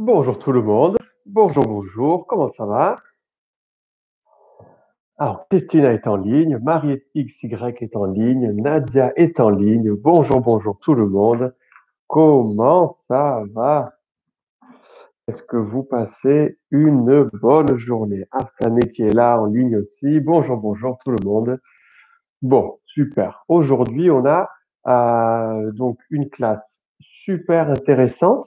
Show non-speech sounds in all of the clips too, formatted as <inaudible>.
Bonjour tout le monde. Bonjour, bonjour. Comment ça va? Alors, Christina est en ligne, Marie XY est en ligne, Nadia est en ligne. Bonjour, bonjour tout le monde. Comment ça va? Est-ce que vous passez une bonne journée? Arsane qui est là en ligne aussi. Bonjour, bonjour tout le monde. Bon, super. Aujourd'hui, on a euh, donc une classe super intéressante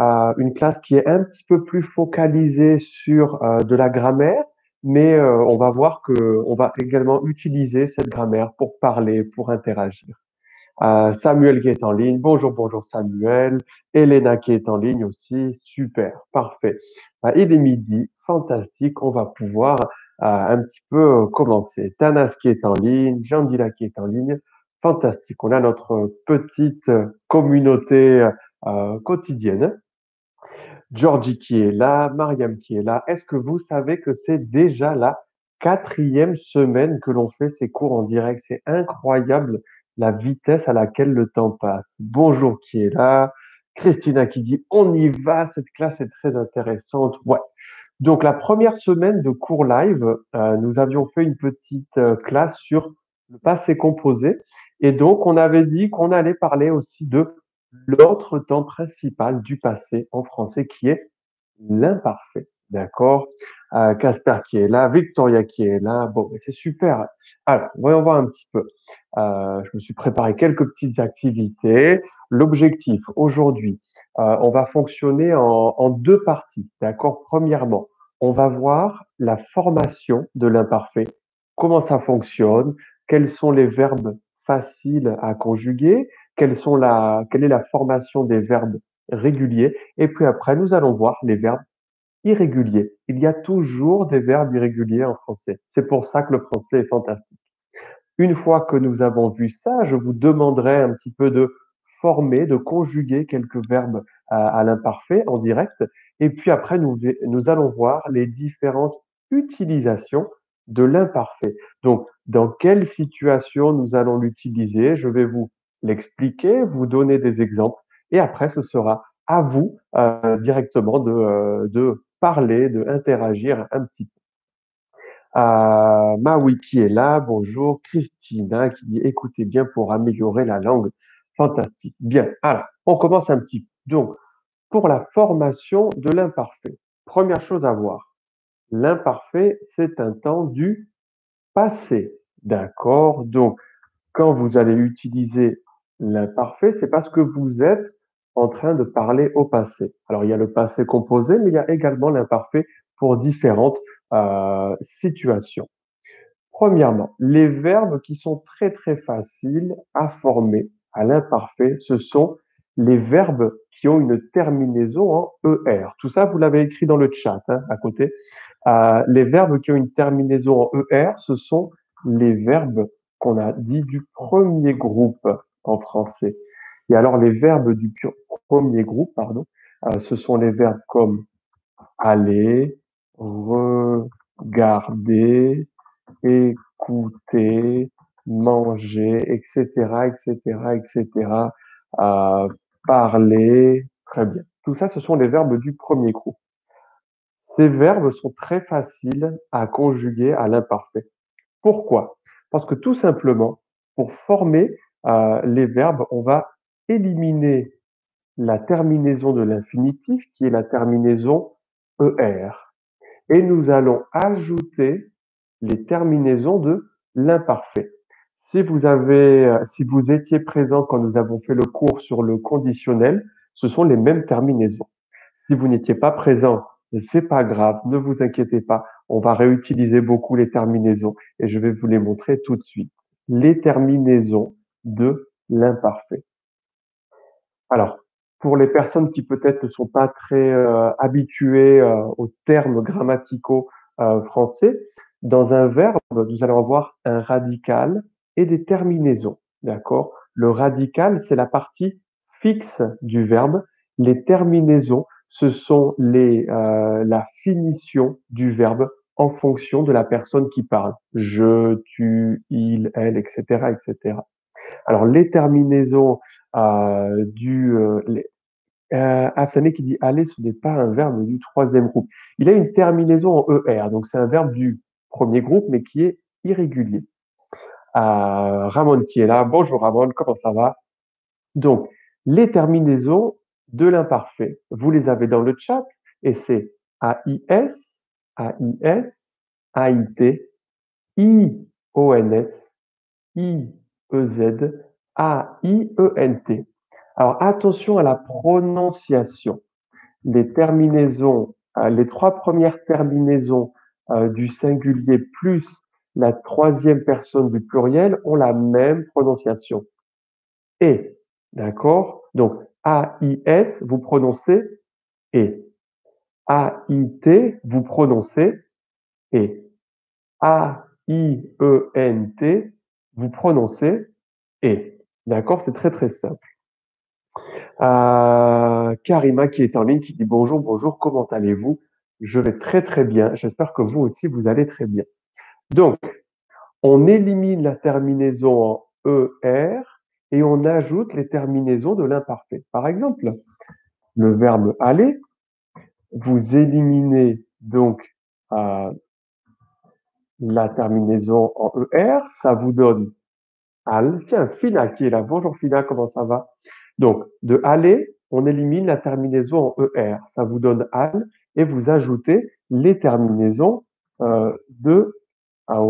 euh, une classe qui est un petit peu plus focalisée sur euh, de la grammaire, mais euh, on va voir que on va également utiliser cette grammaire pour parler, pour interagir. Euh, Samuel qui est en ligne, bonjour, bonjour Samuel. Elena qui est en ligne aussi, super, parfait. Euh, il est midi, fantastique, on va pouvoir un petit peu commencer. Tanas qui est en ligne, Jandila qui est en ligne, fantastique. On a notre petite communauté quotidienne. Georgie qui est là, Mariam qui est là. Est-ce que vous savez que c'est déjà la quatrième semaine que l'on fait ces cours en direct? C'est incroyable la vitesse à laquelle le temps passe. Bonjour qui est là. Christina qui dit on y va, cette classe est très intéressante. Ouais. Donc la première semaine de cours live, euh, nous avions fait une petite euh, classe sur le passé composé et donc on avait dit qu'on allait parler aussi de l'autre temps principal du passé en français qui est l'imparfait. D'accord? Euh, Casper qui est là, Victoria qui est là. Bon, c'est super. Alors, voyons voir un petit peu. Euh, je me suis préparé quelques petites activités. L'objectif aujourd'hui, euh, on va fonctionner en, en deux parties. D'accord? Premièrement, on va voir la formation de l'imparfait, comment ça fonctionne, quels sont les verbes faciles à conjuguer, quelle est la formation des verbes réguliers. Et puis après, nous allons voir les verbes irréguliers. Il y a toujours des verbes irréguliers en français. C'est pour ça que le français est fantastique. Une fois que nous avons vu ça, je vous demanderai un petit peu de former, de conjuguer quelques verbes à, l'imparfait en direct. Et puis après, nous allons voir les différentes utilisations de l'imparfait. Donc, dans quelle situation nous allons l'utiliser? Je vais vous l'expliquer, vous donner des exemples, et après, ce sera à vous euh, directement de, euh, de parler, de interagir un petit peu. Euh, Maui qui est là, bonjour. Christina qui dit écoutez bien pour améliorer la langue. Fantastique. Bien. Alors, on commence un petit peu. Donc, pour la formation de l'imparfait, première chose à voir. L'imparfait, c'est un temps du passé. D'accord? Donc, quand vous allez utiliser L'imparfait, c'est parce que vous êtes en train de parler au passé. Alors, il y a le passé composé, mais il y a également l'imparfait pour différentes euh, situations. Premièrement, les verbes qui sont très très faciles à former à l'imparfait, ce sont les verbes qui ont une terminaison en ER. Tout ça, vous l'avez écrit dans le chat hein, à côté. Euh, les verbes qui ont une terminaison en ER, ce sont les verbes qu'on a dit du premier groupe en français. Et alors les verbes du premier groupe, pardon, euh, ce sont les verbes comme aller, regarder, écouter, manger, etc., etc., etc., euh, parler, très bien. Tout ça, ce sont les verbes du premier groupe. Ces verbes sont très faciles à conjuguer à l'imparfait. Pourquoi? Parce que tout simplement, pour former euh, les verbes, on va éliminer la terminaison de l'infinitif qui est la terminaison ER. Et nous allons ajouter les terminaisons de l'imparfait. Si vous avez, euh, si vous étiez présent quand nous avons fait le cours sur le conditionnel, ce sont les mêmes terminaisons. Si vous n'étiez pas présent, c'est pas grave, ne vous inquiétez pas. On va réutiliser beaucoup les terminaisons et je vais vous les montrer tout de suite. Les terminaisons de l'imparfait. Alors, pour les personnes qui peut-être ne sont pas très euh, habituées euh, aux termes grammaticaux euh, français, dans un verbe, nous allons avoir un radical et des terminaisons. D'accord? Le radical, c'est la partie fixe du verbe. Les terminaisons, ce sont la finition du verbe en fonction de la personne qui parle. Je, tu, il, elle, etc., etc. Alors les terminaisons euh, du, euh, euh, Afsané qui dit aller, ce n'est pas un verbe du troisième groupe. Il a une terminaison en ER, donc c'est un verbe du premier groupe, mais qui est irrégulier. Euh, Ramon qui est là. Bonjour Ramon, comment ça va? Donc, les terminaisons de l'imparfait, vous les avez dans le chat, et c'est AIS, AIS, AIT, I-O-N-S, I-E-Z, A-I-E-N-T. Alors attention à la prononciation. Les terminaisons, euh, les trois premières terminaisons euh, du singulier plus la troisième personne du pluriel ont la même prononciation. Et, d'accord? Donc, A-I-S, vous prononcez et. A-I-T, vous prononcez et. A-I-E-N-T, vous prononcez et. D'accord C'est très très simple. Euh, Karima qui est en ligne, qui dit bonjour, bonjour, comment allez-vous? Je vais très très bien. J'espère que vous aussi, vous allez très bien. Donc, on élimine la terminaison en ER et on ajoute les terminaisons de l'imparfait. Par exemple, le verbe aller, vous éliminez donc euh, la terminaison en ER, ça vous donne al. Tiens, Fina qui est là. Bonjour Fina, comment ça va? Donc, de aller, on élimine la terminaison en ER, ça vous donne al, et vous ajoutez les terminaisons euh, de ah,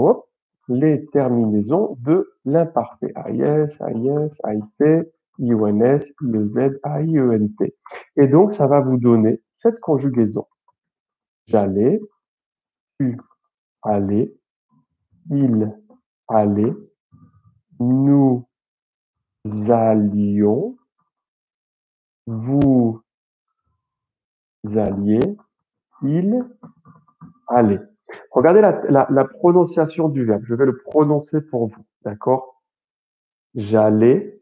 les terminaisons de l'imparfait. AIS, AIS, AIT, IONS, IEZ, AIENT. Et donc, ça va vous donner cette conjugaison. J'allais, tu allais, il allait, nous allions, vous alliez, il allait. Regardez la, prononciation du verbe. Je vais le prononcer pour vous. D'accord? J'allais,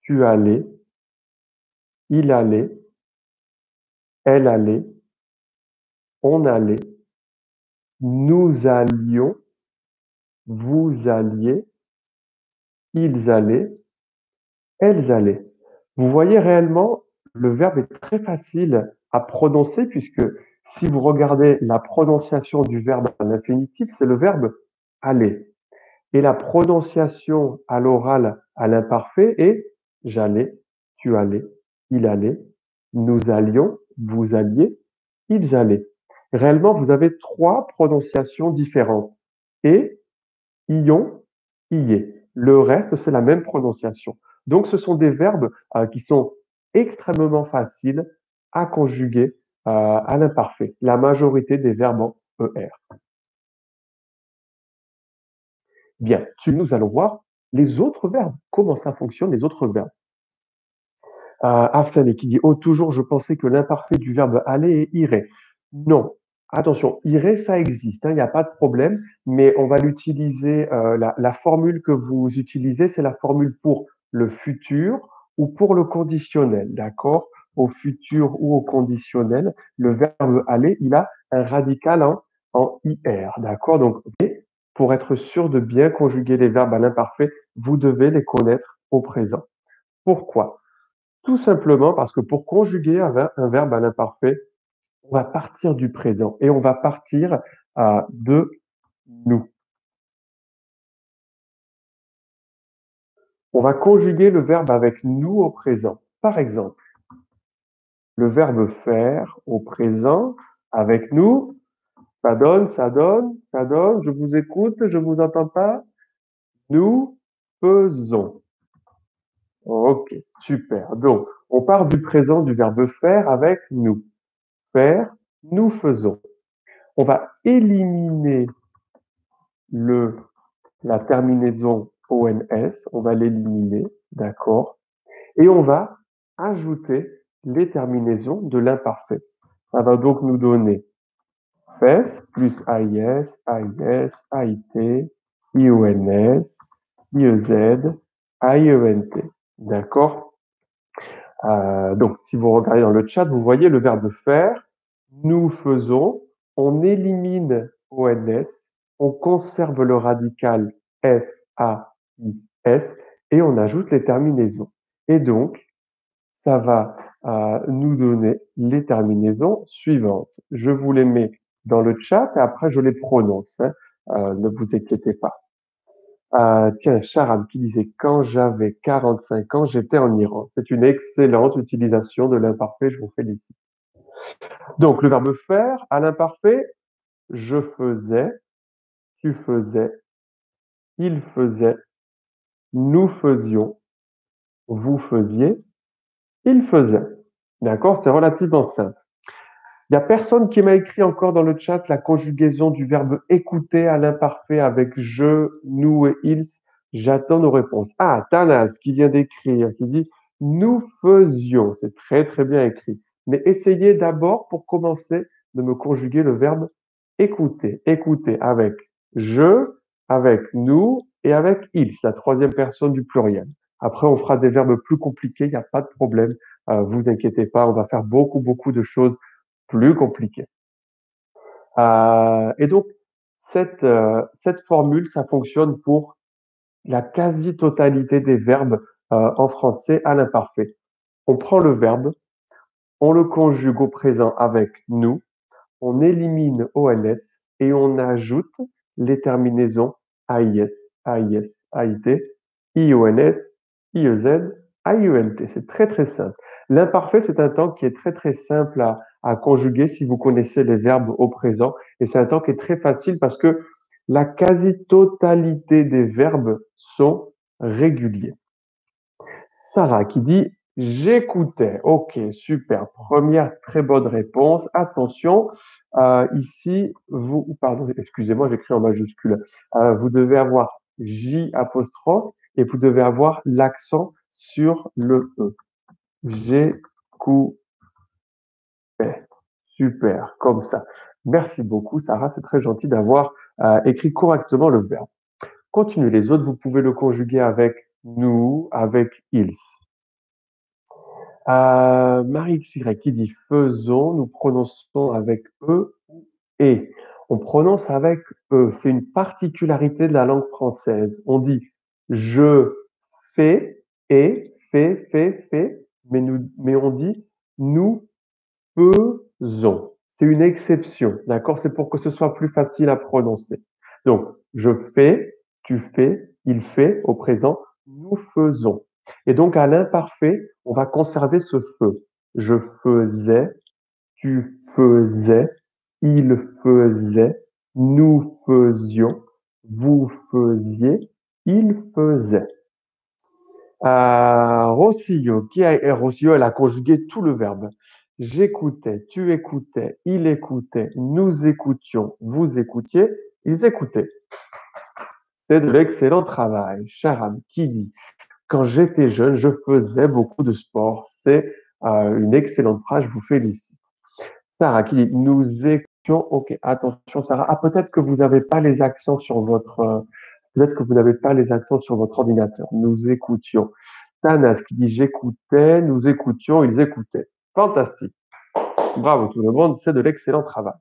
tu allais, il allait, elle allait, on allait, nous allions, vous alliez, ils allaient, elles allaient. Vous voyez réellement, le verbe est très facile à prononcer puisque si vous regardez la prononciation du verbe à l'infinitif, c'est le verbe aller. Et la prononciation à l'oral à l'imparfait est j'allais, tu allais, il allait, nous allions, vous alliez, ils allaient. Réellement, vous avez trois prononciations différentes. Ion, y Le reste, c'est la même prononciation. Donc, ce sont des verbes euh, qui sont extrêmement faciles à conjuguer euh, à l'imparfait, la majorité des verbes en ER. Bien, nous allons voir les autres verbes, comment ça fonctionne, les autres verbes? Euh, qui dit Oh, toujours, je pensais que l'imparfait du verbe aller est irait. Non, attention, irait, ça existe, hein, il n'y a pas de problème, mais on va l'utiliser, euh, la, la, formule que vous utilisez, c'est la formule pour le futur ou pour le conditionnel, d'accord? Au futur ou au conditionnel, le verbe aller, il a un radical en, en IR. D'accord? Donc, pour être sûr de bien conjuguer les verbes à l'imparfait, vous devez les connaître au présent. Pourquoi? Tout simplement parce que pour conjuguer un, verbe à l'imparfait, on va partir du présent et on va partir de nous. On va conjuguer le verbe avec nous au présent. Par exemple, le verbe faire au présent avec nous. Ça donne, ça donne, ça donne. Je vous écoute, je vous entends pas. Nous faisons. Ok, super. Donc, on part du présent du verbe faire avec nous. Nous faisons. On va éliminer le, la terminaison ONS. On va l'éliminer, d'accord? Et on va ajouter les terminaisons de l'imparfait. Ça va donc nous donner FES plus AIS, AIS, AIT, IONS, IEZ, AIENT. D'accord? Euh, Donc, si vous regardez dans le chat, vous voyez le verbe faire. Nous faisons, on élimine ONS, on conserve le radical F, A, I, S et on ajoute les terminaisons. Et donc, ça va euh, nous donner les terminaisons suivantes. Je vous les mets dans le chat et après je les prononce. Hein. Euh, ne vous inquiétez pas. Euh, tiens, Charam qui disait quand j'avais 45 ans, j'étais en Iran. C'est une excellente utilisation de l'imparfait, je vous félicite. Donc le verbe faire à l'imparfait, je faisais, tu faisais, il faisait, nous faisions, vous faisiez, il faisait. D'accord? C'est relativement simple. Il n'y a personne qui m'a écrit encore dans le chat la conjugaison du verbe écouter à l'imparfait avec je, nous et ils. J'attends nos réponses. Ah, Tanas qui vient d'écrire, qui dit nous faisions. C'est très très bien écrit. Mais essayez d'abord pour commencer de me conjuguer le verbe écouter. Écouter avec je, avec nous et avec ils, la troisième personne du pluriel. Après, on fera des verbes plus compliqués, il n'y a pas de problème. Euh, vous inquiétez pas, on va faire beaucoup, beaucoup de choses plus compliquées. Euh, et donc, cette, euh, cette formule, ça fonctionne pour la quasi-totalité des verbes euh, en français à l'imparfait. On prend le verbe, on le conjugue au présent avec nous, on élimine ONS et on ajoute les terminaisons AIS, AIS, AIT, IONS, IEZ, AIENT. C'est très très simple. L'imparfait, c'est un temps qui est très très simple à, à conjuguer si vous connaissez les verbes au présent. Et c'est un temps qui est très facile parce que la quasi-totalité des verbes sont réguliers. Sarah qui dit J'écoutais. Ok, super. Première très bonne réponse. Attention, euh, ici, vous, pardon, excusez-moi, j'écris en majuscule. Euh, vous devez avoir J apostrophe et vous devez avoir l'accent sur le E. J'écoutais. Super, comme ça. Merci beaucoup, Sarah. C'est très gentil d'avoir euh, écrit correctement le verbe. Continuez les autres. Vous pouvez le conjuguer avec nous, avec ils. Marie XY qui dit faisons, nous prononçons avec eux et. On prononce avec eux. C'est une particularité de la langue française. On dit je fais et fait, fait, fait, mais, nous, mais on dit nous faisons. C'est une exception, d'accord? C'est pour que ce soit plus facile à prononcer. Donc, je fais, tu fais, il fait au présent, nous faisons. Et donc, à l'imparfait, on va conserver ce feu. Je faisais, tu faisais, il faisait, nous faisions, vous faisiez, il faisait. Euh, qui a, Rossio, elle a conjugué tout le verbe. J'écoutais, tu écoutais, il écoutait, nous écoutions, vous écoutiez, ils écoutaient. C'est de l'excellent travail. Charam qui dit? Quand j'étais jeune, je faisais beaucoup de sport. C'est euh, une excellente phrase, je vous félicite. Sarah qui dit, nous écoutions, ok, attention Sarah, ah, peut-être que vous n'avez pas les accents sur votre, euh, peut-être que vous n'avez pas les accents sur votre ordinateur. Nous écoutions. Tanat qui dit, j'écoutais, nous écoutions, ils écoutaient. Fantastique. Bravo tout le monde, c'est de l'excellent travail.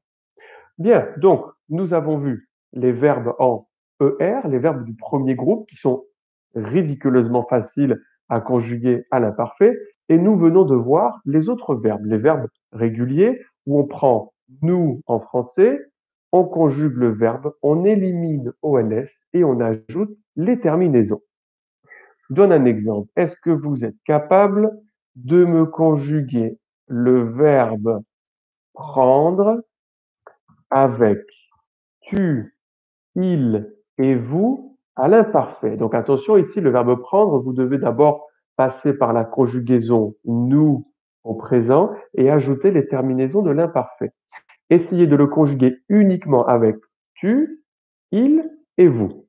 Bien, donc, nous avons vu les verbes en ER, les verbes du premier groupe qui sont ridiculeusement faciles à conjuguer à l'imparfait. Et nous venons de voir les autres verbes, les verbes réguliers, où on prend nous en français, on conjugue le verbe, on élimine ONS et on ajoute les terminaisons. Donne un exemple. Est-ce que vous êtes capable de me conjuguer le verbe prendre avec tu, il et vous à l'imparfait. Donc attention, ici, le verbe prendre, vous devez d'abord passer par la conjugaison nous au présent et ajouter les terminaisons de l'imparfait. Essayez de le conjuguer uniquement avec tu, il et vous.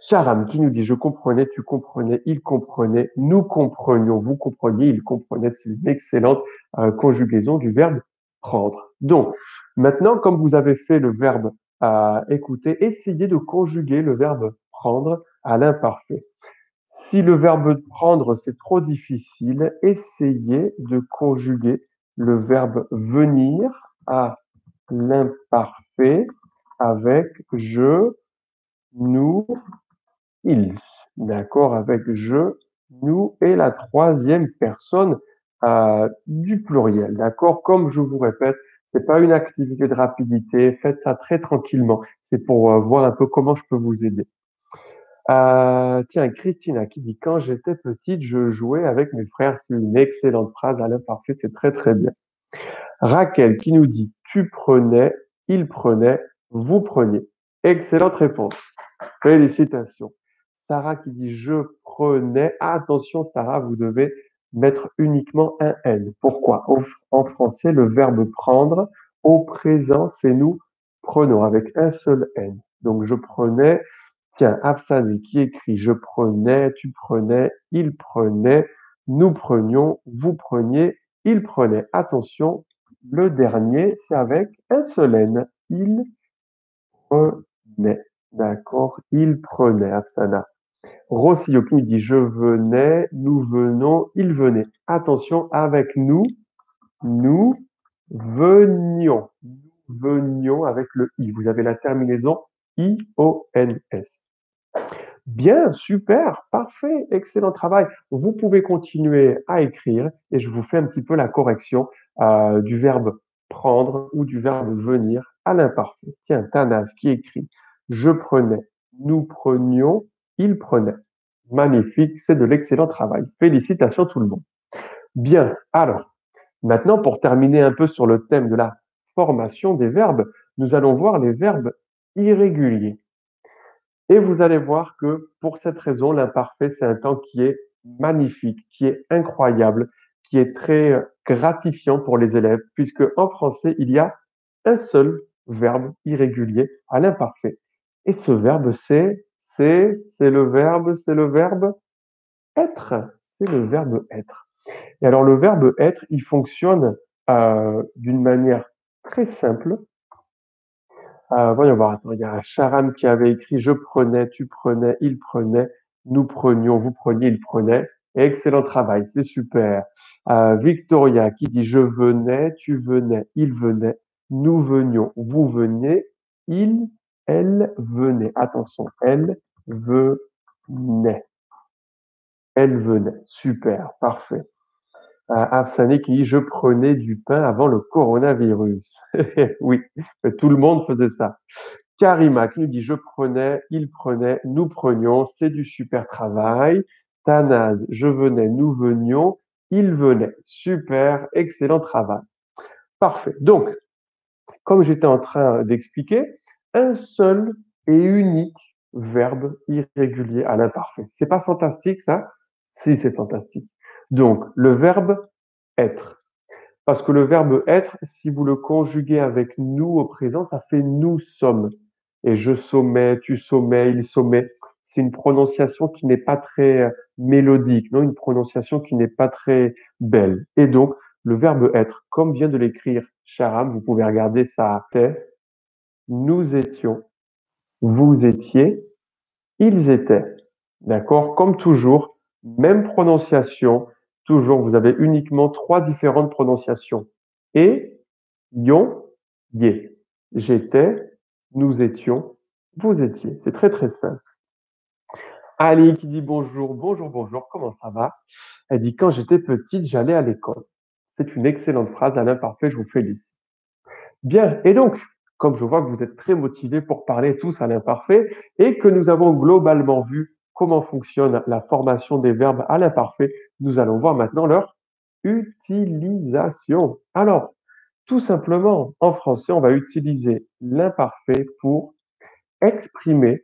Charam qui nous dit je comprenais, tu comprenais, il comprenait, nous comprenions, vous compreniez, il comprenait. C'est une excellente euh, conjugaison du verbe prendre. Donc, maintenant, comme vous avez fait le verbe euh, écouter, essayez de conjuguer le verbe à l'imparfait. Si le verbe prendre, c'est trop difficile, essayez de conjuguer le verbe venir à l'imparfait avec je, nous, ils. D'accord Avec je, nous et la troisième personne euh, du pluriel, d'accord Comme je vous répète, c'est pas une activité de rapidité, faites ça très tranquillement. C'est pour euh, voir un peu comment je peux vous aider. Euh, tiens, Christina qui dit quand j'étais petite, je jouais avec mes frères. C'est une excellente phrase à l'imparfait, c'est très très bien. Raquel qui nous dit tu prenais, il prenait, vous preniez. Excellente réponse. Félicitations. Sarah qui dit je prenais. Attention Sarah, vous devez mettre uniquement un N. Pourquoi? En français, le verbe prendre, au présent, c'est nous prenons avec un seul N. Donc je prenais, tiens, qui écrit je prenais, tu prenais, il prenait, nous prenions, vous preniez, il prenait. Attention, le dernier, c'est avec N. Il prenait. D'accord Il prenait, Absana. Rossi qui dit je venais, nous venons, il venait. Attention, avec nous, nous venions. Nous venions avec le i. Vous avez la terminaison i-o-n-s. Bien, super, parfait, excellent travail. Vous pouvez continuer à écrire et je vous fais un petit peu la correction euh, du verbe prendre ou du verbe venir à l'imparfait. Tiens, Tanas qui écrit je prenais, nous prenions, il prenait. Magnifique, c'est de l'excellent travail. Félicitations tout le monde. Bien, alors, maintenant pour terminer un peu sur le thème de la formation des verbes, nous allons voir les verbes irréguliers. Et vous allez voir que pour cette raison, l'imparfait, c'est un temps qui est magnifique, qui est incroyable, qui est très gratifiant pour les élèves, puisque en français, il y a un seul verbe irrégulier à l'imparfait. Et ce verbe, c'est c'est, c'est le verbe, c'est le verbe être. C'est le verbe être. Et alors le verbe être, il fonctionne euh, d'une manière très simple. Euh, voyons voir, attends, il y a Charan qui avait écrit je prenais, tu prenais, il prenait, nous prenions, vous preniez, il prenait. Excellent travail, c'est super. Euh, Victoria qui dit je venais, tu venais, il venait, nous venions, vous veniez, il elle venait. Attention, elle venait. Elle venait. Super, parfait. Euh, qui dit je prenais du pain avant le coronavirus. <laughs> oui, tout le monde faisait ça. Karima qui nous dit je prenais, il prenait, nous prenions, c'est du super travail. Tanaz, je venais, nous venions, il venait. Super, excellent travail. Parfait. Donc, comme j'étais en train d'expliquer, un seul et unique verbe irrégulier à l'imparfait. C'est pas fantastique ça? Si, c'est fantastique. Donc, le verbe être. Parce que le verbe être, si vous le conjuguez avec nous au présent, ça fait nous sommes. Et je sommais, tu sommais, il sommait. C'est une prononciation qui n'est pas très euh, mélodique, non? Une prononciation qui n'est pas très belle. Et donc, le verbe être, comme vient de l'écrire Charam, vous pouvez regarder ça, nous étions, vous étiez, ils étaient. D'accord? Comme toujours, même prononciation, toujours, vous avez uniquement trois différentes prononciations. Et, yon, yé. J'étais, nous étions, vous étiez. C'est très très simple. Ali qui dit bonjour, bonjour, bonjour, comment ça va? Elle dit quand j'étais petite, j'allais à l'école. C'est une excellente phrase à l'imparfait, je vous félicite. Bien, et donc, comme je vois que vous êtes très motivés pour parler tous à l'imparfait et que nous avons globalement vu comment fonctionne la formation des verbes à l'imparfait, nous allons voir maintenant leur utilisation. Alors, tout simplement, en français, on va utiliser l'imparfait pour exprimer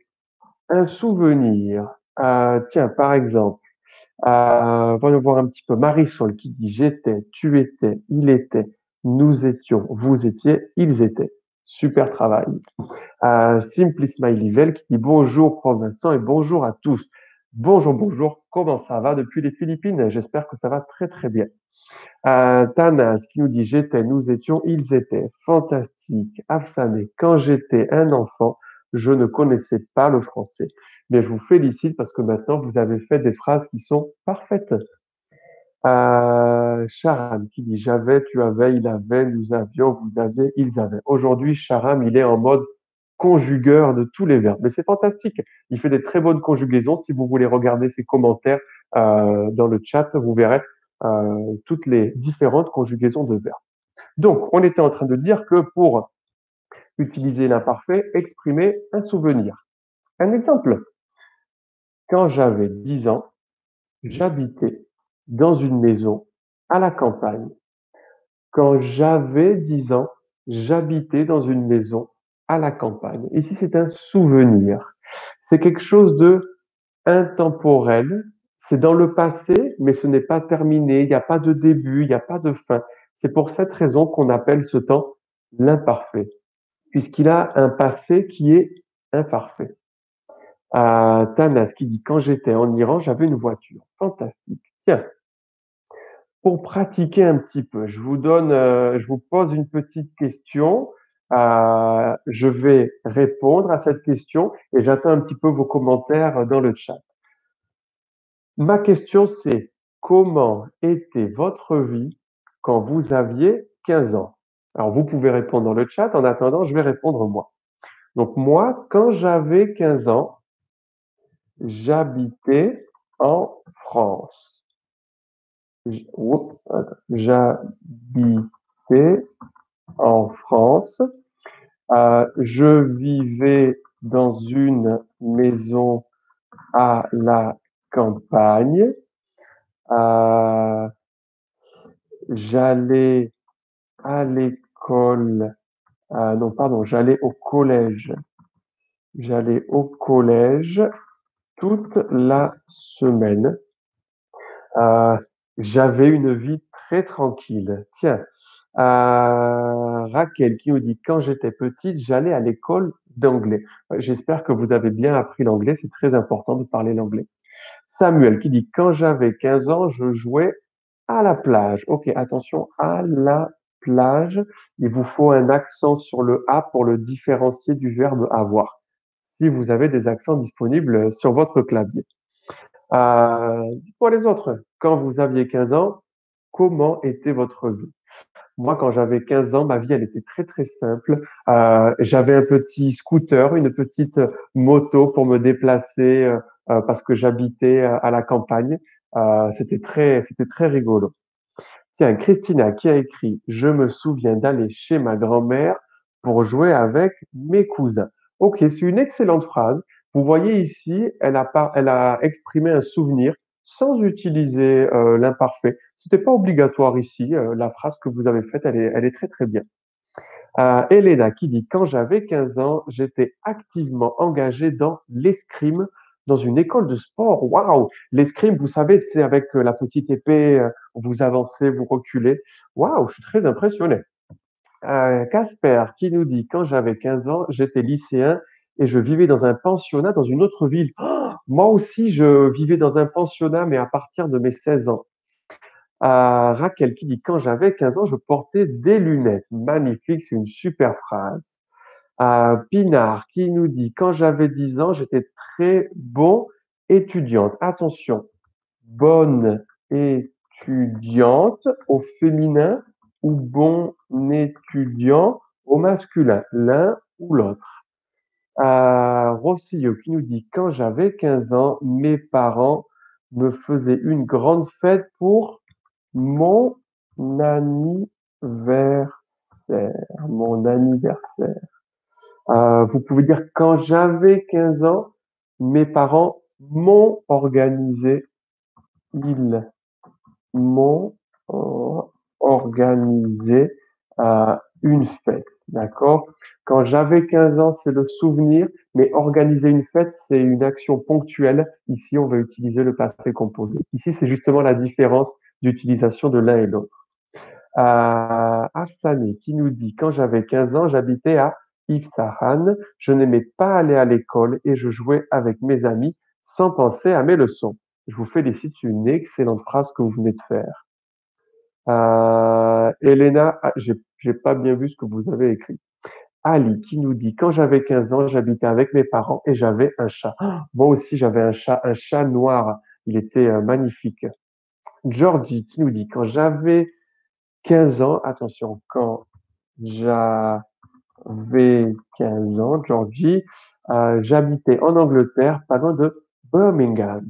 un souvenir. Euh, tiens, par exemple, euh, voyons voir un petit peu Marisol qui dit j'étais, tu étais, il était, nous étions, vous étiez, ils étaient. Super travail. Euh, Simply Smiley qui dit bonjour Prof et bonjour à tous. Bonjour, bonjour. Comment ça va depuis les Philippines? J'espère que ça va très très bien. Euh, qui nous dit j'étais, nous étions, ils étaient. Fantastique. Afsané, quand j'étais un enfant, je ne connaissais pas le français. Mais je vous félicite parce que maintenant vous avez fait des phrases qui sont parfaites. Euh, Charam qui dit j'avais, tu avais, il avait, nous avions, vous aviez, ils avaient. Aujourd'hui, Charam, il est en mode conjugueur de tous les verbes. Mais c'est fantastique. Il fait des très bonnes conjugaisons. Si vous voulez regarder ses commentaires euh, dans le chat, vous verrez euh, toutes les différentes conjugaisons de verbes. Donc, on était en train de dire que pour utiliser l'imparfait, exprimer un souvenir. Un exemple. Quand j'avais 10 ans, j'habitais dans une maison à la campagne. Quand j'avais 10 ans, j'habitais dans une maison à la campagne. Ici, c'est un souvenir. C'est quelque chose de intemporel. C'est dans le passé, mais ce n'est pas terminé. Il n'y a pas de début, il n'y a pas de fin. C'est pour cette raison qu'on appelle ce temps l'imparfait, puisqu'il a un passé qui est imparfait. Euh, Tanas qui dit quand j'étais en Iran, j'avais une voiture. Fantastique. Tiens, pour pratiquer un petit peu, je vous donne, euh, je vous pose une petite question. Euh, je vais répondre à cette question et j'attends un petit peu vos commentaires dans le chat. Ma question c'est comment était votre vie quand vous aviez 15 ans? Alors vous pouvez répondre dans le chat. En attendant, je vais répondre moi. Donc moi, quand j'avais 15 ans, j'habitais en France. J'habitais en France. Euh, je vivais dans une maison à la campagne. Euh, j'allais à l'école. Euh, non, pardon, j'allais au collège. J'allais au collège toute la semaine. J'avais une vie très tranquille. Tiens, euh, Raquel qui nous dit quand j'étais petite, j'allais à l'école d'anglais. J'espère que vous avez bien appris l'anglais, c'est très important de parler l'anglais. Samuel qui dit quand j'avais 15 ans, je jouais à la plage. Ok, attention, à la plage. Il vous faut un accent sur le A pour le différencier du verbe avoir. Si vous avez des accents disponibles sur votre clavier. Euh, Dites-moi les autres, quand vous aviez 15 ans, comment était votre vie? Moi, quand j'avais 15 ans, ma vie, elle était très très simple. Euh, j'avais un petit scooter, une petite moto pour me déplacer euh, euh parce que j'habitais euh, à la campagne. Euh, c'était très, c'était très rigolo. Tiens, Christina qui a écrit, je me souviens d'aller chez ma grand-mère pour jouer avec mes cousins. Ok, c'est une excellente phrase. Vous voyez ici, elle a, elle a exprimé un souvenir sans utiliser euh, l'imparfait. C'était pas obligatoire ici. Euh, la phrase que vous avez faite, elle est, elle est très très bien. Euh, Elena qui dit quand j'avais 15 ans, j'étais activement engagée dans l'escrime dans une école de sport. Waouh L'escrime, vous savez, c'est avec euh, la petite épée, euh, vous avancez, vous reculez. Waouh, je suis très impressionné. Casper qui nous dit quand j'avais 15 ans, j'étais lycéen et je vivais dans un pensionnat dans une autre ville. Oh, moi aussi, je vivais dans un pensionnat, mais à partir de mes 16 ans. Euh, Raquel qui dit quand j'avais 15 ans, je portais des lunettes. Magnifique, c'est une super phrase. Euh, Pinard qui nous dit quand j'avais 10 ans, j'étais très bon étudiante. Attention, bonne étudiante au féminin ou bon étudiant au masculin, l'un ou l'autre. Euh, Rossillot qui nous dit quand j'avais 15 ans, mes parents me faisaient une grande fête pour mon anniversaire. Mon anniversaire. Euh, vous pouvez dire quand j'avais 15 ans, mes parents m'ont organisé, ils m'ont organisé euh, une fête. D'accord Quand j'avais 15 ans, c'est le souvenir, mais organiser une fête, c'est une action ponctuelle. Ici, on va utiliser le passé composé. Ici, c'est justement la différence d'utilisation de l'un et l'autre. Euh, Arsani qui nous dit, quand j'avais 15 ans, j'habitais à Ifsahan. Je n'aimais pas aller à l'école et je jouais avec mes amis sans penser à mes leçons. Je vous félicite, c'est une excellente phrase que vous venez de faire. Euh, Elena, ah, j'ai pas bien vu ce que vous avez écrit. Ali qui nous dit quand j'avais 15 ans, j'habitais avec mes parents et j'avais un chat. moi aussi j'avais un chat, un chat noir. Il était euh, magnifique. Georgie qui nous dit quand j'avais 15 ans, attention, quand j'avais 15 ans, Georgie, euh, j'habitais en Angleterre, pas loin de Birmingham.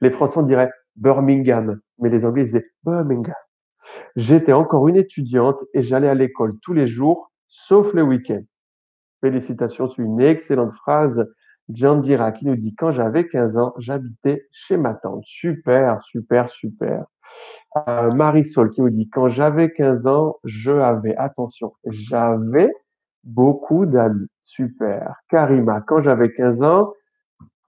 les Français diraient Birmingham. Mais les Anglais disaient Birmingham. J'étais encore une étudiante et j'allais à l'école tous les jours, sauf le week-end. Félicitations, c'est une excellente phrase. Dira qui nous dit quand j'avais 15 ans, j'habitais chez ma tante. Super, super, super. Euh, Marisol qui nous dit quand j'avais 15 ans, je avais, attention, j'avais beaucoup d'amis. Super. Karima, quand j'avais 15 ans,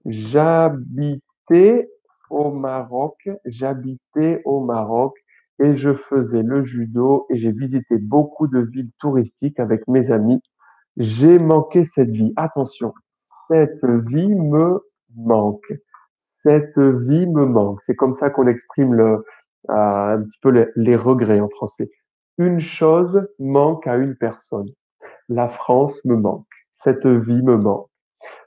j'habitais au Maroc, j'habitais au Maroc et je faisais le judo et j'ai visité beaucoup de villes touristiques avec mes amis. J'ai manqué cette vie. Attention, cette vie me manque. Cette vie me manque. C'est comme ça qu'on exprime euh, un petit peu les, regrets en français. Une chose manque à une personne. La France me manque. Cette vie me manque.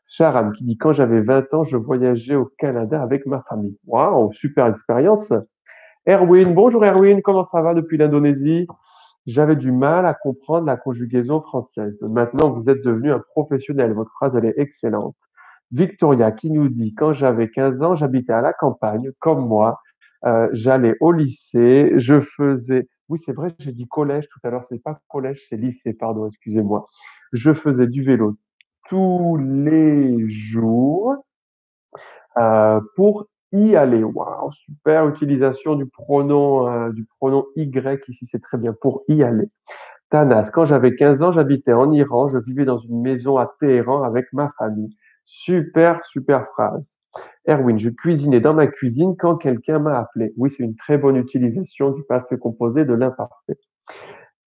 Sharam qui dit quand j'avais 20 ans, je voyageais au Canada avec ma famille. Waouh, super expérience. Erwin, bonjour Erwin, comment ça va depuis l'Indonésie? J'avais du mal à comprendre la conjugaison française. Maintenant, vous êtes devenu un professionnel. Votre phrase, elle est excellente. Victoria qui nous dit quand j'avais 15 ans, j'habitais à la campagne, comme moi. Euh, j'allais au lycée, je faisais. Oui, c'est vrai, j'ai dit collège tout à l'heure. C'est pas collège, c'est lycée. Pardon, excusez-moi. Je faisais du vélo tous les jours euh, pour y aller. Waouh, super utilisation du pronom euh, du pronom y ici, c'est très bien pour y aller. Tanas, quand j'avais 15 ans, j'habitais en Iran, je vivais dans une maison à Téhéran avec ma famille. Super, super phrase. Erwin, je cuisinais dans ma cuisine quand quelqu'un m'a appelé. Oui, c'est une très bonne utilisation du passé composé de l'imparfait.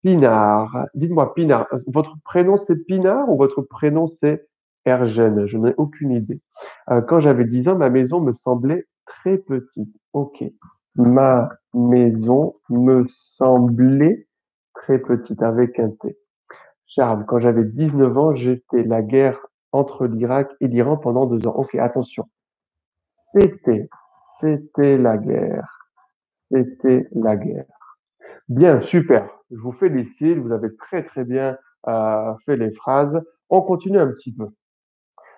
Pinard, dites-moi Pinard, votre prénom c'est Pinard ou votre prénom c'est Ergène Je n'ai aucune idée. Euh, quand j'avais 10 ans, ma maison me semblait très petite. Ok. Ma maison me semblait très petite avec un T. Charles, quand j'avais 19 ans, j'étais la guerre entre l'Irak et l'Iran pendant deux ans. Ok, attention. C'était, c'était la guerre. C'était la guerre. Bien, super. Je vous félicite. Vous avez très, très bien euh, fait les phrases. On continue un petit peu.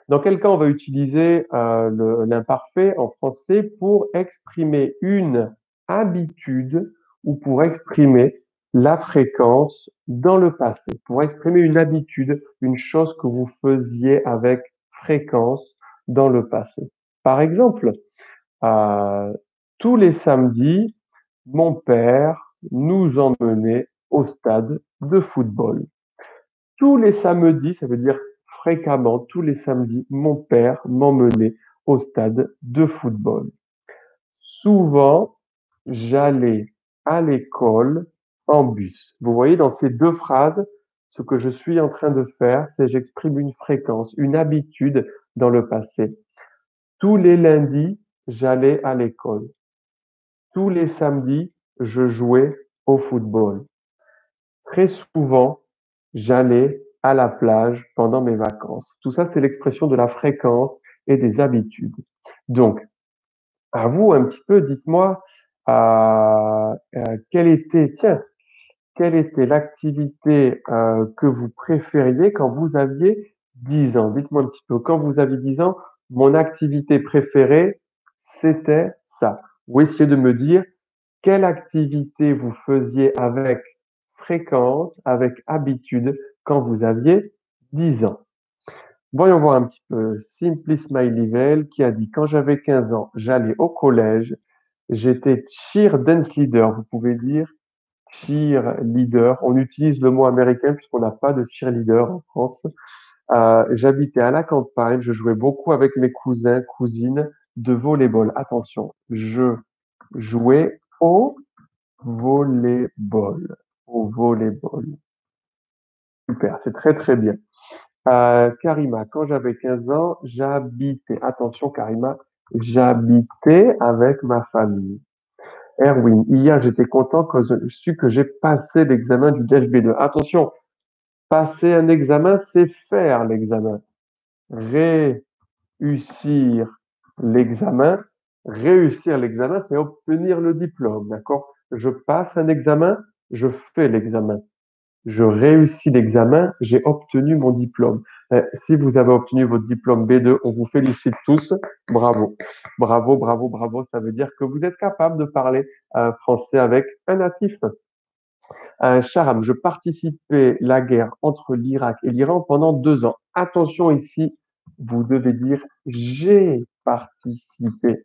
Dans quel cas on va utiliser euh, l'imparfait en français pour exprimer une habitude ou pour exprimer la fréquence dans le passé, pour exprimer une habitude, une chose que vous faisiez avec fréquence dans le passé. Par exemple, euh, tous les samedis, mon père nous emmenait au stade de football. Tous les samedis, ça veut dire fréquemment, tous les samedis, mon père m'emmenait au stade de football. Souvent, j'allais à l'école en bus. Vous voyez, dans ces deux phrases, ce que je suis en train de faire, c'est j'exprime une fréquence, une habitude dans le passé. Tous les lundis, j'allais à l'école. Tous les samedis, je jouais au football. Très souvent, j'allais la plage pendant mes vacances. Tout ça, c'est l'expression de la fréquence et des habitudes. Donc, à vous un petit peu, dites-moi, euh, euh, quelle était, tiens, quelle était l'activité euh, que vous préfériez quand vous aviez 10 ans? Dites-moi un petit peu, quand vous aviez 10 ans, mon activité préférée, c'était ça. Ou essayez de me dire quelle activité vous faisiez avec fréquence, avec habitude quand vous aviez 10 ans. Voyons voir un petit peu. Simply Smileyvel qui a dit quand j'avais 15 ans, j'allais au collège, j'étais cheer dance leader. Vous pouvez dire cheerleader. On utilise le mot américain puisqu'on n'a pas de cheerleader en France. Euh, J'habitais à la campagne, je jouais beaucoup avec mes cousins, cousines de volleyball. Attention, je jouais au volleyball. Au volleyball. Super, c'est très très bien. Euh, Karima, quand j'avais 15 ans, j'habitais, attention Karima, j'habitais avec ma famille. Erwin, hier j'étais content quand je su que j'ai passé l'examen du DHB2. Attention, passer un examen, c'est faire l'examen. Réussir l'examen, réussir l'examen, c'est obtenir le diplôme, d'accord? Je passe un examen, je fais l'examen je réussis l'examen, j'ai obtenu mon diplôme. Eh, si vous avez obtenu votre diplôme B2, on vous félicite tous. Bravo, bravo, bravo, bravo. Ça veut dire que vous êtes capable de parler euh, français avec un natif. Euh, Charam, je participais la guerre entre l'Irak et l'Iran pendant deux ans. Attention ici, vous devez dire j'ai participé.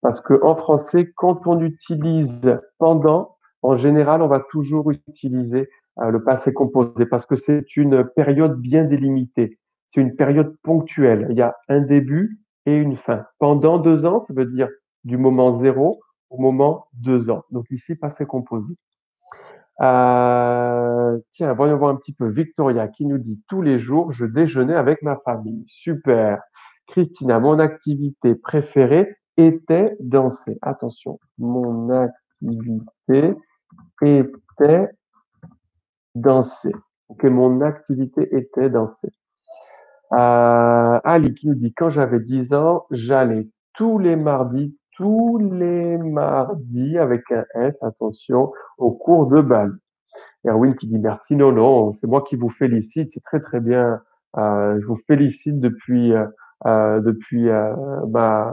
Parce que en français, quand on utilise pendant, en général, on va toujours utiliser euh, le passé composé parce que c'est une période bien délimitée. C'est une période ponctuelle. Il y a un début et une fin. Pendant deux ans, ça veut dire du moment zéro au moment deux ans. Donc ici, passé composé. Euh, tiens, voyons voir un petit peu. Victoria qui nous dit tous les jours, je déjeunais avec ma famille. Super. Christina, mon activité préférée était danser. Attention, mon activité était danser. Ok, mon activité était danser. Euh, Ali qui nous dit quand j'avais 10 ans, j'allais tous les mardis tous les mardis avec un S, attention, au cours de bal. Erwin qui dit merci, non, non, c'est moi qui vous félicite, c'est très très bien. Euh, je vous félicite depuis euh, euh depuis euh, ma,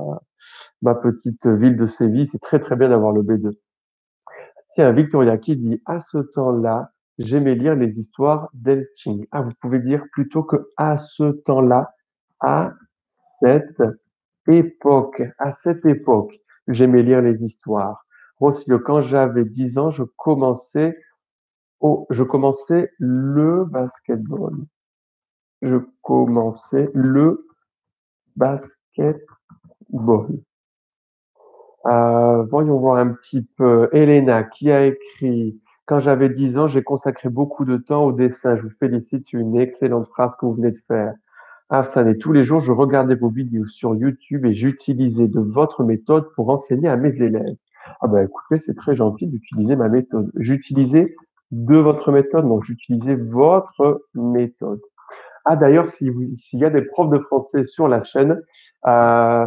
ma petite ville de Séville, c'est très très bien d'avoir le B2. Tiens, Victoria qui dit à ce temps-là, j'aimais lire les histoires d'Elching. Ah, vous pouvez dire plutôt que à ce temps-là, à cette époque, à cette époque, j'aimais lire les histoires. Aussi, quand j'avais 10 ans, je commençais au, je commençais le basketball. Je commençais le basketball. Euh, voyons voir un petit peu. Elena, qui a écrit Quand j'avais 10 ans, j'ai consacré beaucoup de temps au dessin. Je vous félicite sur une excellente phrase que vous venez de faire. Ah, et tous les jours, je regardais vos vidéos sur YouTube et j'utilisais de votre méthode pour enseigner à mes élèves. Ah ben écoutez, c'est très gentil d'utiliser ma méthode. J'utilisais de votre méthode, donc j'utilisais votre méthode. Ah d'ailleurs, s'il y a des profs de français sur la chaîne, euh,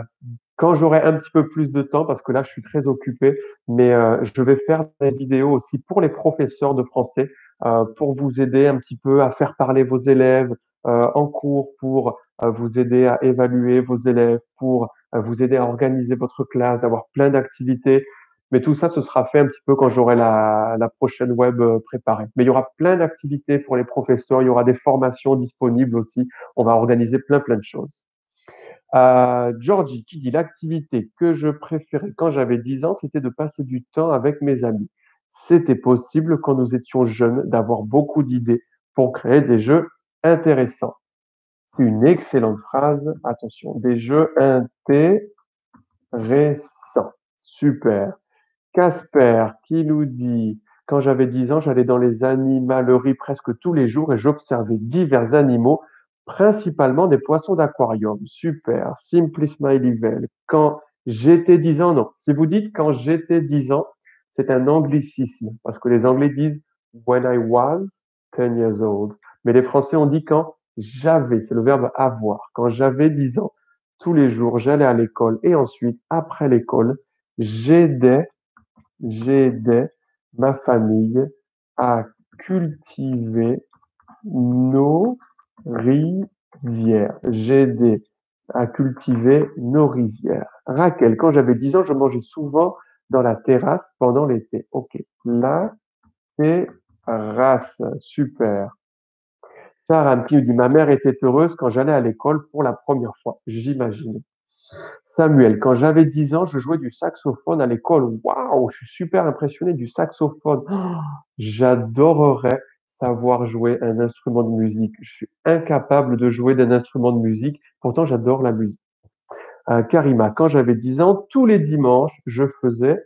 quand j'aurai un petit peu plus de temps, parce que là je suis très occupé, mais euh, je vais faire des vidéos aussi pour les professeurs de français, euh, pour vous aider un petit peu à faire parler vos élèves, euh, en cours pour euh, vous aider à évaluer vos élèves, pour euh, vous aider à organiser votre classe, d'avoir plein d'activités. Mais tout ça, ce sera fait un petit peu quand j'aurai la, la, prochaine web préparée. Mais il y aura plein d'activités pour les professeurs, il y aura des formations disponibles aussi. On va organiser plein, plein de choses. Euh, Georgie qui dit l'activité que je préférais quand j'avais 10 ans, c'était de passer du temps avec mes amis. C'était possible quand nous étions jeunes d'avoir beaucoup d'idées pour créer des jeux intéressant. C'est une excellente phrase. Attention, des jeux intéressants. Super. Casper qui nous dit quand j'avais 10 ans, j'allais dans les animaleries presque tous les jours et j'observais divers animaux, principalement des poissons d'aquarium. Super. Simply Smiley Quand j'étais 10 ans, non. Si vous dites quand j'étais 10 ans, c'est un anglicisme parce que les Anglais disent when I was 10 years old. Mais les Français ont dit quand j'avais, c'est le verbe avoir. Quand j'avais 10 ans, tous les jours, j'allais à l'école et ensuite, après l'école, j'aidais, j'aidais ma famille à cultiver nos rizières. J'aidais à cultiver nos rizières. Raquel, quand j'avais 10 ans, je mangeais souvent dans la terrasse pendant l'été. Ok, la terrasse, super. Sarah qui dit Ma mère était heureuse quand j'allais à l'école pour la première fois. J'imagine. Samuel, quand j'avais 10 ans, je jouais du saxophone à l'école. Waouh, je suis super impressionné du saxophone. J'adorerais savoir jouer un instrument de musique. Je suis incapable de jouer d'un instrument de musique. Pourtant, j'adore la musique. Euh, Karima, quand j'avais 10 ans, tous les dimanches, je faisais,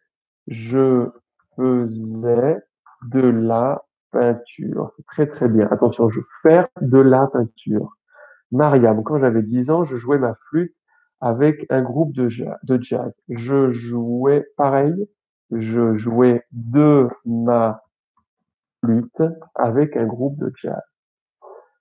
je faisais de la peinture. C'est très très bien. Attention, je faire de la peinture. Mariam, quand j'avais 10 ans, je jouais ma flûte avec un groupe de jazz. Je jouais pareil, je jouais de ma flûte avec un groupe de jazz.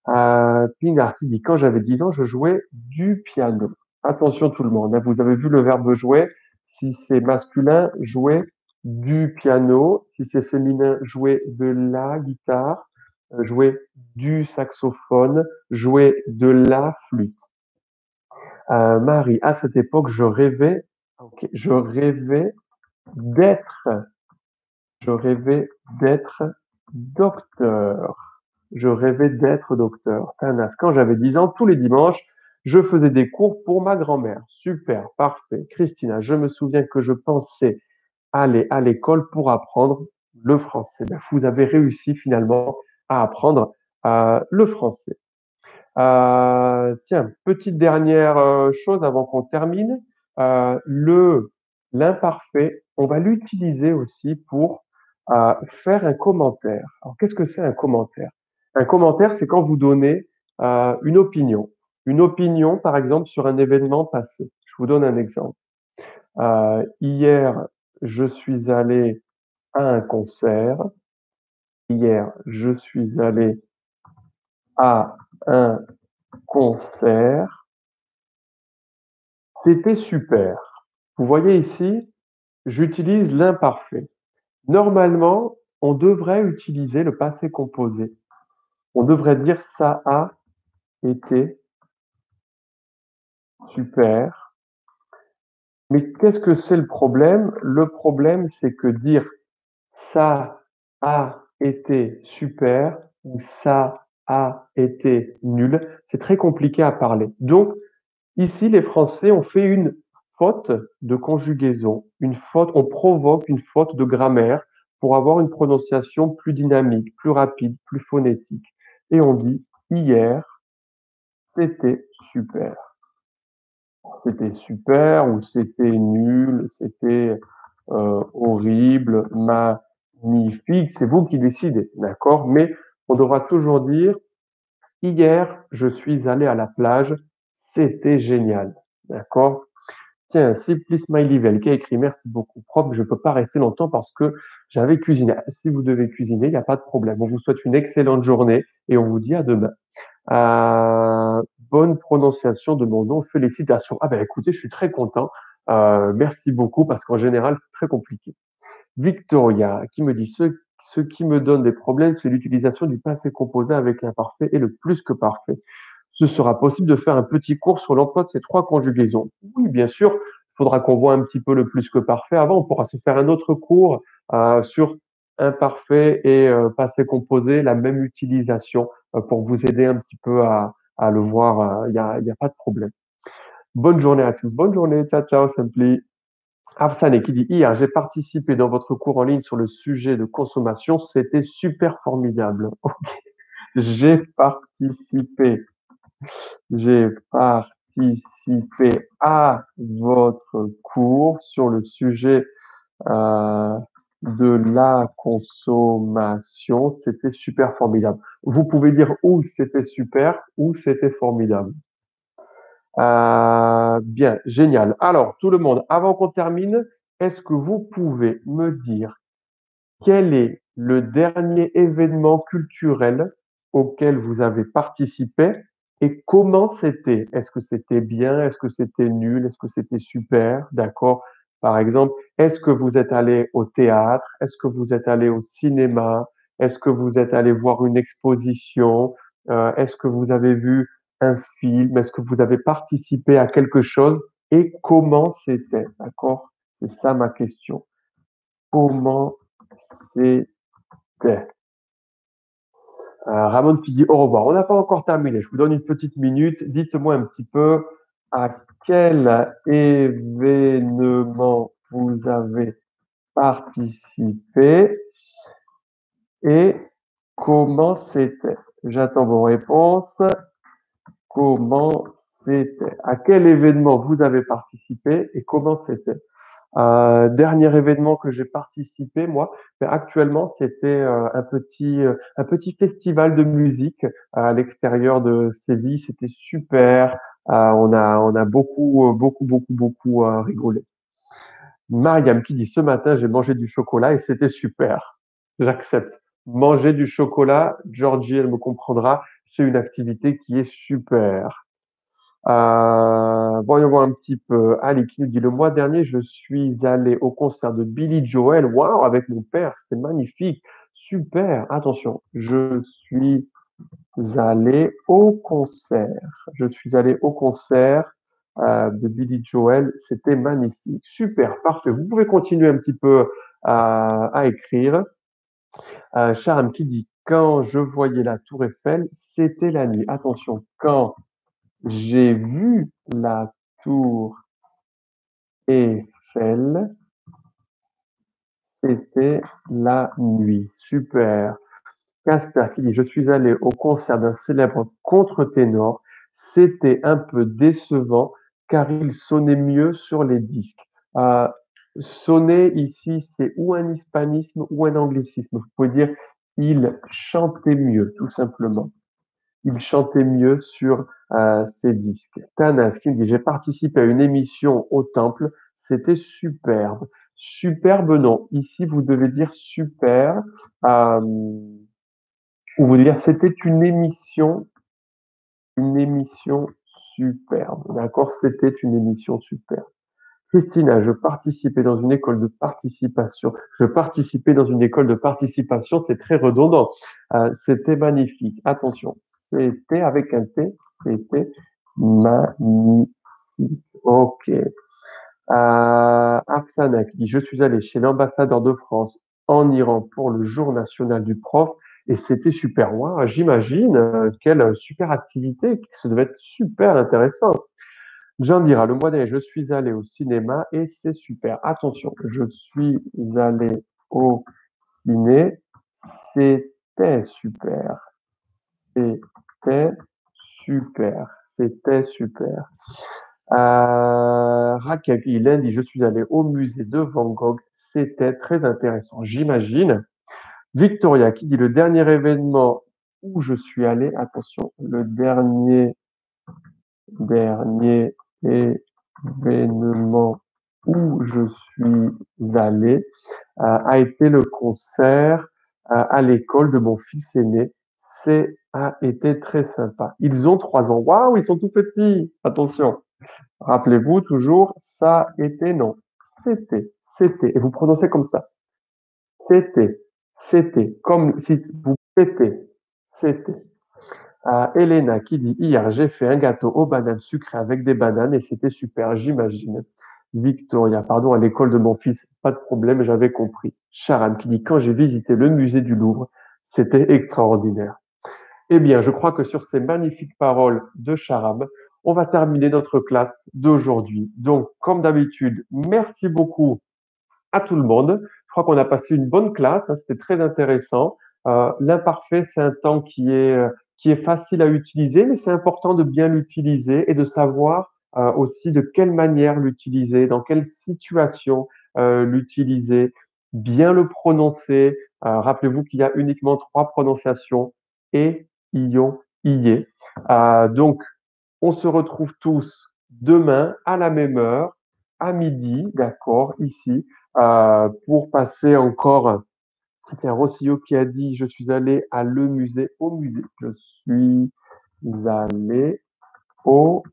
Euh, qui dit quand j'avais 10 ans, je jouais du piano. Attention tout le monde, hein, vous avez vu le verbe jouer. Si c'est masculin, jouer du piano. Si c'est féminin, jouer de la guitare. jouer du saxophone, jouer de la flûte. Euh, Marie, à cette époque, je rêvais, ok, je rêvais d'être, je rêvais d'être docteur. Je rêvais d'être docteur. Quand j'avais 10 ans, tous les dimanches, je faisais des cours pour ma grand-mère. Super, parfait. Christina, je me souviens que je pensais aller à l'école pour apprendre le français. Ben, vous avez réussi finalement à apprendre euh, le français. Euh, tiens, petite dernière euh, chose avant qu'on termine. Le l'imparfait, on va l'utiliser aussi pour euh, faire un commentaire. Alors, qu'est-ce que c'est un commentaire? Un commentaire, c'est quand vous donnez euh, une opinion. Une opinion, par exemple, sur un événement passé. Je vous donne un exemple. Euh, hier, je suis allé à un concert. Hier, je suis allé à un concert. C'était super. Vous voyez ici, j'utilise l'imparfait. Normalement, on devrait utiliser le passé composé. On devrait dire ça a été super. Mais qu'est-ce que c'est le problème? Le problème, c'est que dire ça a été super ou ça a été nul, c'est très compliqué à parler. Donc, ici, les Français ont fait une de conjugaison, on provoque une faute de grammaire pour avoir une prononciation plus dynamique, plus rapide, plus phonétique. Et on dit hier, c'était super. C'était super ou c'était nul, c'était euh, horrible, magnifique, c'est vous qui décidez, d'accord? Mais on devra toujours dire hier, je suis allé à la plage, c'était génial, d'accord? Tiens, Simply Smiley qui a écrit merci beaucoup, prof, je ne peux pas rester longtemps parce que j'avais cuisiné. Si vous devez cuisiner, il n'y a pas de problème. On vous souhaite une excellente journée et on vous dit à demain. Euh, bonne prononciation de mon nom, félicitations. Ah ben écoutez, je suis très content. Euh, merci beaucoup parce qu'en général, c'est très compliqué. Victoria qui me dit ce, ce qui me donne des problèmes, c'est l'utilisation du passé composé avec l'imparfait et le plus que parfait ce sera possible de faire un petit cours sur l'emploi de ces trois conjugaisons. Oui, bien sûr, il faudra qu'on voit un petit peu le plus que parfait avant. On pourra se faire un autre cours euh, sur imparfait et euh, passé composé, la même utilisation euh, pour vous aider un petit peu à, à le voir. Il n'y a, a pas de problème. Bonne journée à tous. Bonne journée. Ciao, ciao, Simply. Afsane qui dit hier, j'ai participé dans votre cours en ligne sur le sujet de consommation. C'était super formidable. <laughs> J'ai participé j'ai participé à votre cours sur le sujet euh, de la consommation. C'était super formidable. Vous pouvez dire où c'était super, ou c'était formidable. Euh, bien, génial. Alors, tout le monde, avant qu'on termine, est-ce que vous pouvez me dire quel est le dernier événement culturel auquel vous avez participé et comment c'était? Est-ce que c'était bien? Est-ce que c'était nul? Est-ce que c'était super? D'accord? Par exemple, est-ce que vous êtes allé au théâtre? Est-ce que vous êtes allé au cinéma? Est-ce que vous êtes allé voir une exposition? Euh, Est-ce que vous avez vu un film? Est-ce que vous avez participé à quelque chose? Et comment c'était? D'accord? C'est ça ma question. Comment c'était? Ramon qui dit au revoir. On n'a pas encore terminé. Je vous donne une petite minute. Dites-moi un petit peu à quel événement vous avez participé et comment c'était. J'attends vos réponses. Comment c'était À quel événement vous avez participé et comment c'était euh, dernier événement que j'ai participé, moi, ben, actuellement, c'était euh, un petit euh, un petit festival de musique à l'extérieur de Séville. C'était super. on a on a beaucoup beaucoup beaucoup beaucoup rigolé. Mariam qui dit ce matin j'ai mangé du chocolat et c'était super. J'accepte. Manger du chocolat, Georgie, elle me comprendra, c'est une activité qui est super. Euh, voyons voir un petit peu. Ali qui nous dit le mois dernier, je suis allé au concert de Billy Joel. Waouh, avec mon père, c'était magnifique. Super, attention, je suis allé au concert. Je suis allé au concert euh, de Billy Joel. C'était magnifique. Super, parfait. Vous pouvez continuer un petit peu à, à écrire. Euh, qui dit quand je voyais la tour Eiffel, c'était la nuit. Attention, quand j'ai vu la tour Eiffel, c'était la nuit. Super. Casper qui dit Je suis allé au concert d'un célèbre contre-ténor. C'était un peu décevant car il sonnait mieux sur les disques. Euh, sonner ici, c'est ou un hispanisme ou un anglicisme. Vous pouvez dire il chantait mieux, tout simplement. Il chantait mieux sur euh, ses disques. Tanas qui me dit J'ai participé à une émission au temple. C'était superbe. Superbe, non. Ici, vous devez dire super. Euh, ou vous dire c'était une émission, une émission superbe. D'accord? C'était une émission superbe. Christina, je participais dans une école de participation. Je participais dans une école de participation, c'est très redondant. Euh, c'était magnifique. Attention, c'était avec un T, c'était magnifique. Ok. Euh, qui dit, je suis allé chez l'ambassadeur de France en Iran pour le jour national du prof et c'était super. Wow, j'imagine euh, quelle super activité, ça devait être super intéressant. Jean dira, le mois dernier, je suis allé au cinéma et c'est super. Attention, je suis allé au ciné, c'était super. Super. C'était super. Euh, Raquel dit, je suis allé au musée de Van Gogh. C'était très intéressant. J'imagine. Victoria qui dit, le dernier événement où je suis allé, attention, le dernier, dernier événement où je suis allé euh, a été le concert euh, à l'école de mon fils aîné. C'est a été très sympa. Ils ont trois ans. Waouh, ils sont tout petits. Attention. Rappelez-vous toujours, ça était non. C'était, c'était. Et vous prononcez comme ça. C'était, c'était. Comme si vous c'était, c'était. Euh, Elena qui dit hier j'ai fait un gâteau aux bananes sucrées avec des bananes et c'était super, j'imagine. Victoria, pardon, à l'école de mon fils, pas de problème, j'avais compris. Sharam qui dit quand j'ai visité le musée du Louvre, c'était extraordinaire. Eh bien, je crois que sur ces magnifiques paroles de Charam, on va terminer notre classe d'aujourd'hui. Donc, comme d'habitude, merci beaucoup à tout le monde. Je crois qu'on a passé une bonne classe, hein, c'était très intéressant. Euh, L'imparfait, c'est un temps qui est euh, qui est facile à utiliser, mais c'est important de bien l'utiliser et de savoir euh, aussi de quelle manière l'utiliser, dans quelle situation l'utiliser, bien le prononcer. Rappelez-vous qu'il y a uniquement trois prononciations et ion, ié. donc, on se retrouve tous demain à la même heure, à midi, d'accord, ici, pour passer encore c'est Rossillot qui a dit Je suis allé à le musée, au musée. Je suis allé au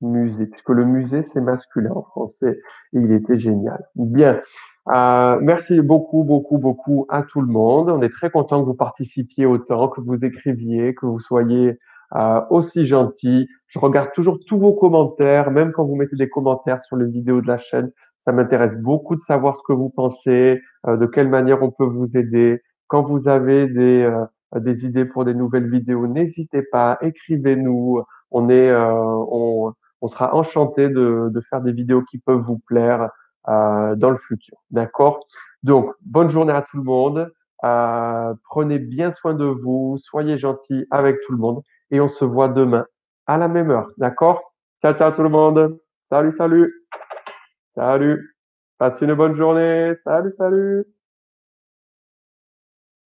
musée, puisque le musée, c'est masculin en français. Et il était génial. Bien. Euh, merci beaucoup, beaucoup, beaucoup à tout le monde. On est très content que vous participiez autant, que vous écriviez, que vous soyez euh, aussi gentils. Je regarde toujours tous vos commentaires, même quand vous mettez des commentaires sur les vidéos de la chaîne. Ça m'intéresse beaucoup de savoir ce que vous pensez, euh, de quelle manière on peut vous aider. Quand vous avez des, euh, des idées pour des nouvelles vidéos, n'hésitez pas, écrivez-nous. On est, euh, on, on, sera enchanté de, de, faire des vidéos qui peuvent vous plaire dans le futur. D'accord? Donc, bonne journée à tout le monde. prenez bien soin de vous, soyez gentils avec tout le monde et on se voit demain à la même heure. D'accord? Ciao, ciao tout le monde. Salut, salut. Salut. Passe une bonne journée. Salut, salut.